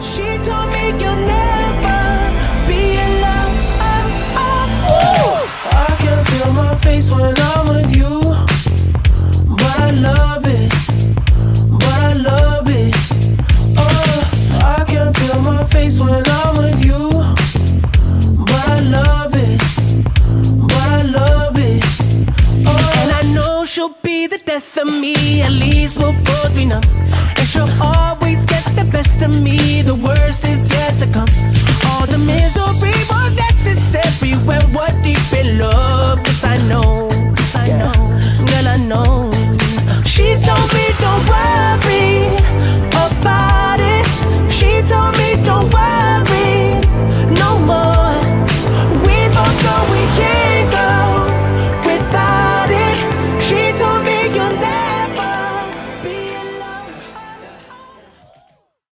She told me you'll never be in love. Oh, oh, oh. I can feel my face when I'm with you. But I love it. But I love it. Oh, I can feel my face when I'm with you. But I love it. But I love it. Oh, and I know she'll death of me, at least we'll both be numb. And she'll always get the best of me, the worst is yet to come. All the misery was necessary when we're deep in love. Cause I know.